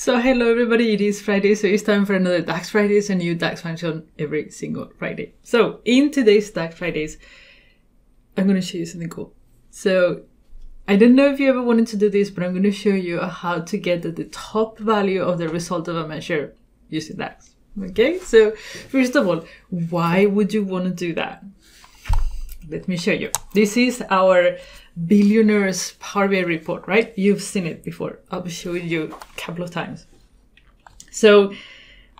So hello everybody, it is Friday, so it's time for another DAX Fridays, a new DAX function every single Friday. So in today's DAX Fridays, I'm going to show you something cool. So I don't know if you ever wanted to do this, but I'm going to show you how to get the top value of the result of a measure using DAX. Okay, so first of all, why would you want to do that? Let me show you. This is our billionaires BI report, right? You've seen it before. I'll be showing you a couple of times. So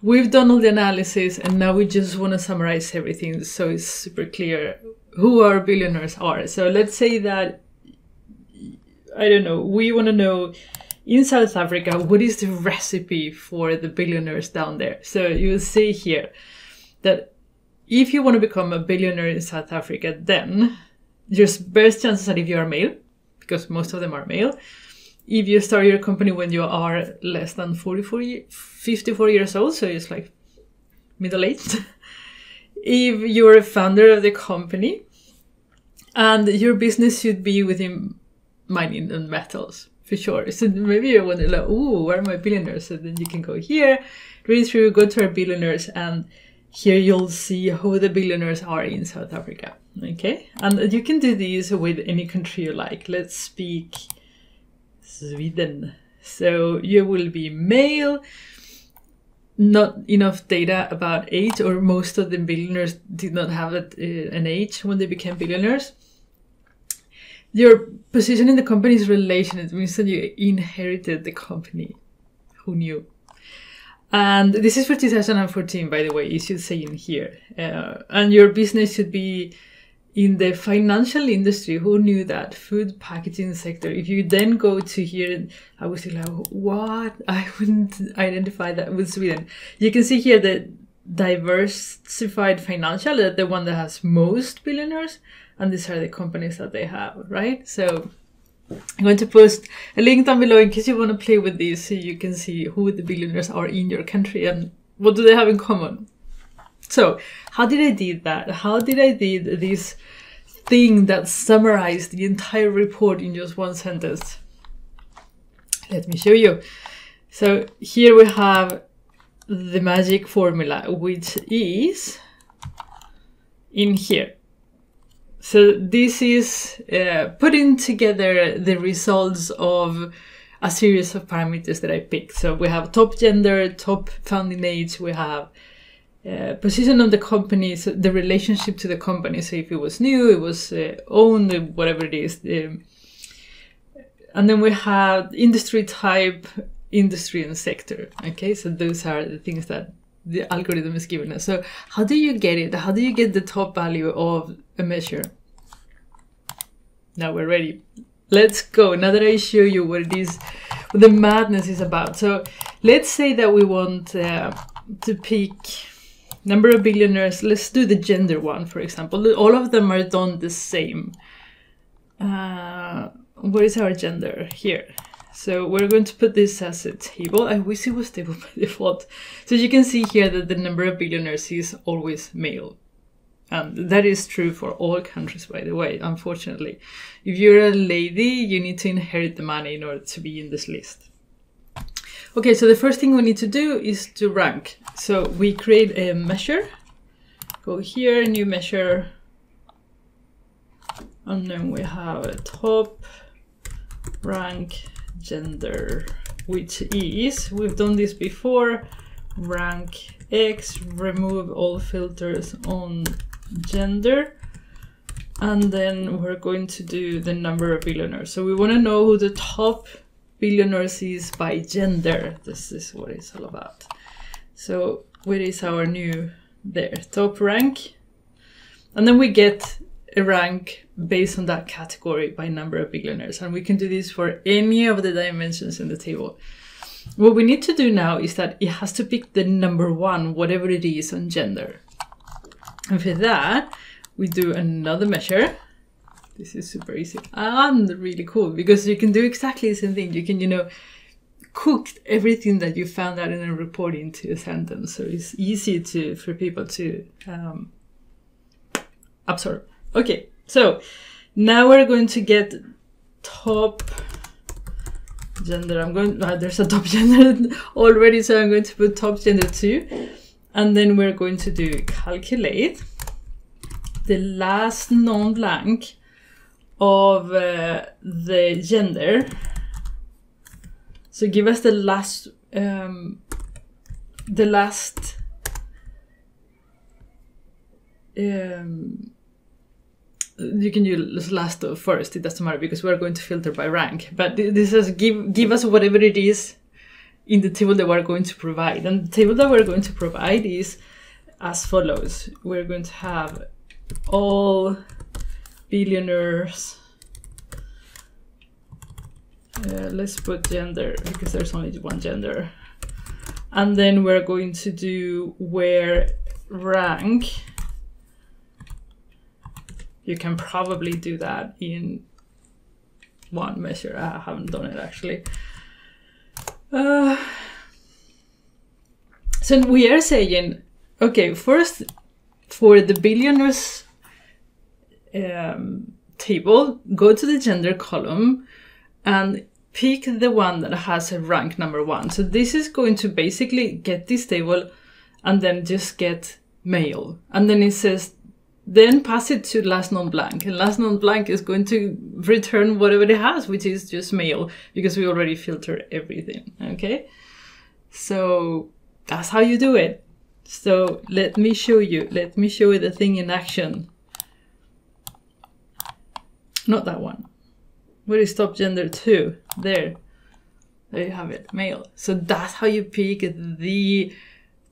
we've done all the analysis and now we just want to summarize everything so it's super clear who our billionaires are. So let's say that, I don't know, we want to know in South Africa, what is the recipe for the billionaires down there? So you will see here that if you want to become a billionaire in South Africa, then your best chances are if you are male, because most of them are male. If you start your company when you are less than 44, 54 years old, so it's like middle aged. if you're a founder of the company, and your business should be within mining and metals for sure. So maybe you wonder like, oh, where are my billionaires? So then you can go here, read through, go to our billionaires, and here you'll see who the billionaires are in South Africa. Okay, and you can do these with any country you like. Let's speak Sweden. So you will be male, not enough data about age, or most of the billionaires did not have uh, an age when they became billionaires. Your position in the company is relation. It means that you inherited the company. Who knew? And this is for 2014, by the way, you should say in here. Uh, and your business should be in the financial industry. Who knew that? Food packaging sector. If you then go to here, I was like, what? I wouldn't identify that with Sweden. You can see here the diversified financial, the one that has most billionaires. And these are the companies that they have, right? So I'm going to post a link down below in case you want to play with these so you can see who the billionaires are in your country and what do they have in common. So, how did I do that? How did I do this thing that summarized the entire report in just one sentence? Let me show you. So, here we have the magic formula, which is in here. So this is uh, putting together the results of a series of parameters that I picked. So we have top gender, top founding age, we have uh, position of the company, so the relationship to the company. So if it was new, it was uh, owned, whatever it is. Um, and then we have industry type, industry and sector. Okay, so those are the things that the algorithm is giving us. So how do you get it? How do you get the top value of a measure? Now we're ready. Let's go. Now that I show you what it is, what the madness is about. So let's say that we want uh, to pick number of billionaires. Let's do the gender one, for example. All of them are done the same. Uh, where is our gender? Here. So we're going to put this as a table. I wish it was table by default. So you can see here that the number of billionaires is always male. And that is true for all countries, by the way, unfortunately. If you're a lady, you need to inherit the money in order to be in this list. Okay, so the first thing we need to do is to rank. So we create a measure. Go here, new measure. And then we have a top rank gender, which is, we've done this before, rank X, remove all filters on gender, and then we're going to do the number of billionaires. So we want to know who the top billionaires by gender. This is what it's all about. So where is our new there? Top rank. And then we get a rank based on that category by number of billionaires. And we can do this for any of the dimensions in the table. What we need to do now is that it has to pick the number one, whatever it is on gender. And for that, we do another measure. This is super easy and really cool because you can do exactly the same thing. You can, you know, cook everything that you found out in a report into a sentence. So it's easy to for people to um, absorb. Okay, so now we're going to get top gender. I'm going, uh, there's a top gender already, so I'm going to put top gender 2. And then we're going to do calculate the last non-blank of uh, the gender. So give us the last, um, the last um, you can use last first it doesn't matter because we're going to filter by rank. But this is give give us whatever it is in the table that we're going to provide. And the table that we're going to provide is as follows. We're going to have all billionaires uh, let's put gender because there's only one gender and then we're going to do where rank you can probably do that in one measure. I haven't done it actually. Uh, so we are saying, okay, first for the billionaires um, table, go to the gender column and pick the one that has a rank number one. So this is going to basically get this table and then just get male. And then it says then pass it to last non-blank and last non-blank is going to return whatever it has which is just male because we already filter everything okay so that's how you do it so let me show you let me show you the thing in action not that one. Where is top gender 2 there. There you have it. Male. So that's how you pick the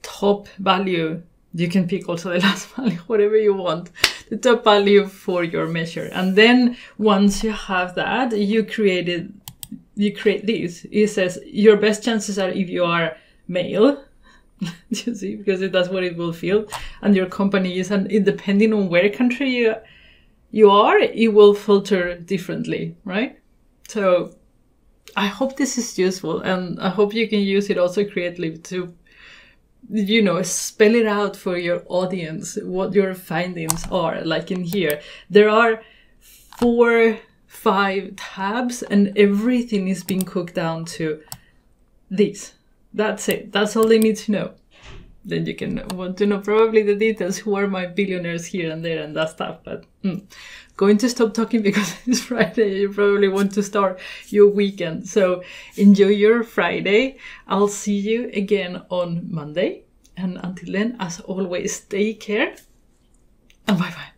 top value. You can pick also the last value, whatever you want, the top value for your measure. And then once you have that, you created, you create this. It says your best chances are if you are male, you see, because that's what it will feel. And your company is, and depending on where country you, you are, it will filter differently, right? So I hope this is useful and I hope you can use it also creatively to you know spell it out for your audience what your findings are like in here. There are four five tabs and everything is being cooked down to this. That's it. That's all they need to know then you can want to know. Probably the details who are my billionaires here and there and that stuff but mm, going to stop talking because it's friday. You probably want to start your weekend. So enjoy your friday. I'll see you again on monday. And until then as always take care and bye bye